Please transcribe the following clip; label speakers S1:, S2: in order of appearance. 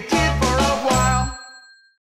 S1: a kid